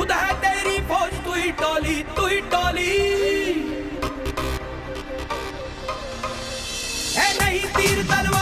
खुद है तेरी फौज तू ही टोली तू ही टोली। है नहीं तीर तलवार